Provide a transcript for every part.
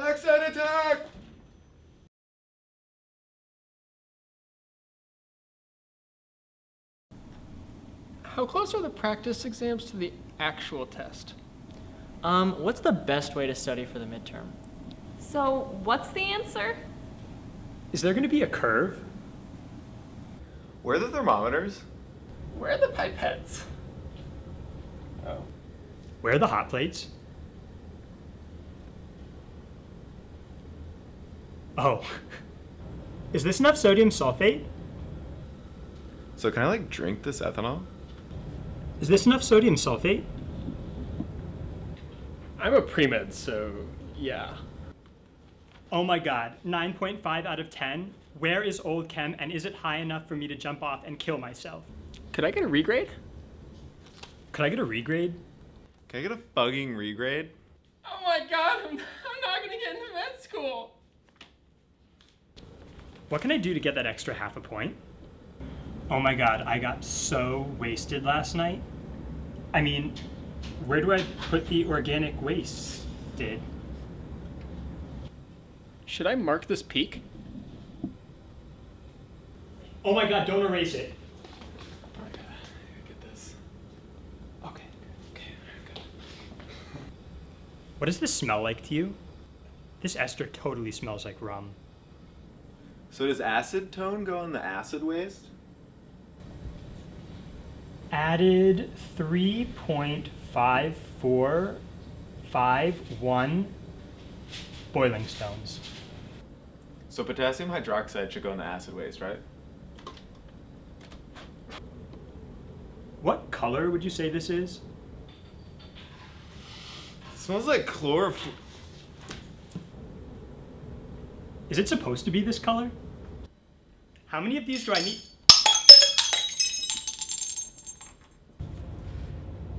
Backside attack! How close are the practice exams to the actual test? Um, what's the best way to study for the midterm? So, what's the answer? Is there going to be a curve? Where are the thermometers? Where are the pipettes? Oh. Where are the hot plates? Oh. Is this enough sodium sulfate? So can I like drink this ethanol? Is this enough sodium sulfate? I'm a pre-med, so yeah. Oh my god, 9.5 out of 10? Where is old chem and is it high enough for me to jump off and kill myself? Could I get a regrade? Could I get a regrade? Can I get a fucking regrade? Oh my god, I'm, I'm not gonna get into med school. What can I do to get that extra half a point? Oh my god, I got so wasted last night. I mean, where do I put the organic waste? Did? Should I mark this peak? Oh my god, don't erase it. Get this. Okay. Okay, good. What does this smell like to you? This ester totally smells like rum. So does acetone go in the acid waste? Added 3.5451 boiling stones. So potassium hydroxide should go in the acid waste, right? What color would you say this is? smells like chlorophyll. Is it supposed to be this color? How many of these do I need?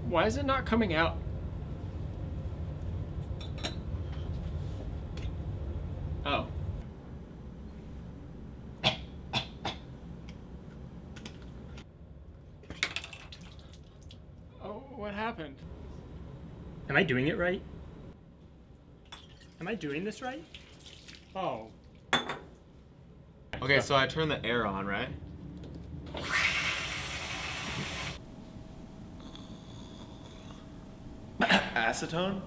Why is it not coming out? Oh. Oh, what happened? Am I doing it right? Am I doing this right? Oh. Okay, so I turn the air on, right? Acetone?